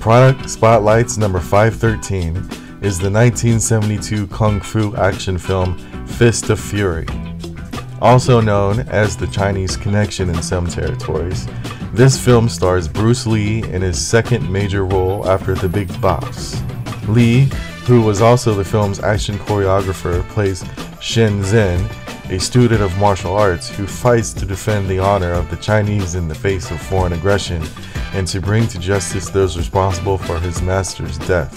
Product Spotlights number 513 is the 1972 kung fu action film Fist of Fury. Also known as the Chinese Connection in some territories, this film stars Bruce Lee in his second major role after The Big Boss. Lee, who was also the film's action choreographer, plays Chen Zhen, a student of martial arts who fights to defend the honor of the Chinese in the face of foreign aggression and to bring to justice those responsible for his master's death.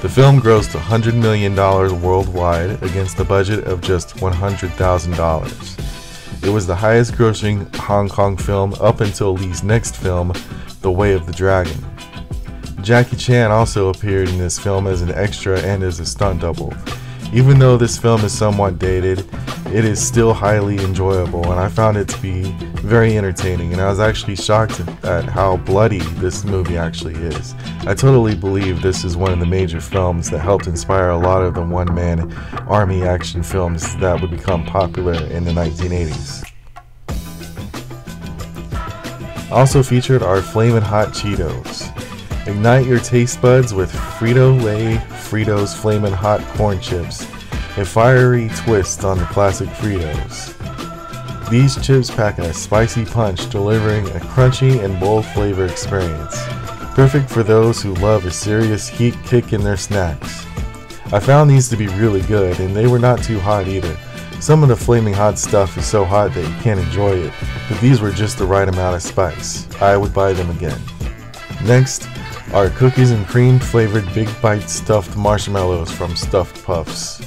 The film grossed $100 million worldwide against a budget of just $100,000. It was the highest grossing Hong Kong film up until Lee's next film, The Way of the Dragon. Jackie Chan also appeared in this film as an extra and as a stunt double. Even though this film is somewhat dated, it is still highly enjoyable and I found it to be very entertaining and I was actually shocked at how bloody this movie actually is. I totally believe this is one of the major films that helped inspire a lot of the one-man army action films that would become popular in the 1980s. Also featured are Flamin' Hot Cheetos. Ignite your taste buds with Frito-Lay Fritos Flamin' Hot Corn Chips, a fiery twist on the classic Fritos. These chips pack a spicy punch, delivering a crunchy and bold flavor experience, perfect for those who love a serious heat kick in their snacks. I found these to be really good, and they were not too hot either. Some of the flaming hot stuff is so hot that you can't enjoy it, but these were just the right amount of spice. I would buy them again. Next, are cookies and cream flavored Big Bite stuffed marshmallows from Stuffed Puffs.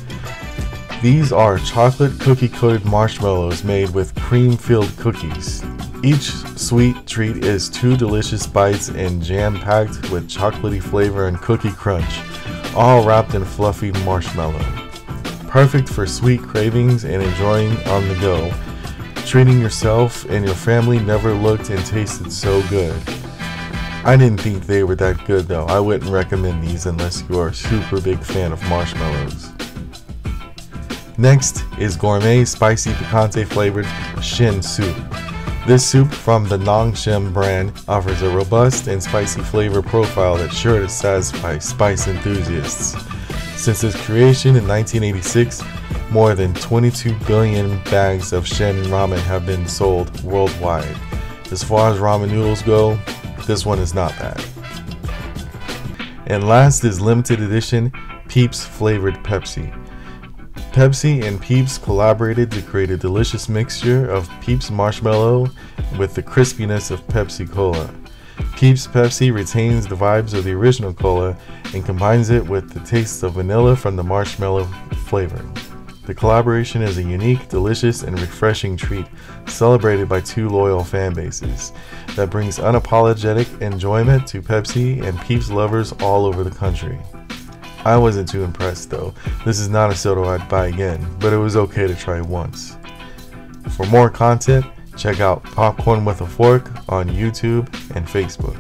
These are chocolate cookie coated marshmallows made with cream filled cookies. Each sweet treat is two delicious bites and jam packed with chocolatey flavor and cookie crunch, all wrapped in fluffy marshmallow. Perfect for sweet cravings and enjoying on the go. Treating yourself and your family never looked and tasted so good. I didn't think they were that good though. I wouldn't recommend these unless you are a super big fan of marshmallows. Next is gourmet spicy picante flavored Shin soup. This soup from the Nongshim brand offers a robust and spicy flavor profile that's sure to satisfy spice enthusiasts. Since its creation in 1986, more than 22 billion bags of Shin ramen have been sold worldwide. As far as ramen noodles go, this one is not bad. And last is limited edition Peeps flavored Pepsi. Pepsi and Peeps collaborated to create a delicious mixture of Peeps marshmallow with the crispiness of Pepsi Cola. Peeps Pepsi retains the vibes of the original cola and combines it with the taste of vanilla from the marshmallow flavor. The collaboration is a unique, delicious, and refreshing treat celebrated by two loyal fan bases that brings unapologetic enjoyment to Pepsi and Peeps lovers all over the country. I wasn't too impressed though. This is not a soda I'd buy again, but it was okay to try once. For more content, check out Popcorn with a Fork on YouTube and Facebook.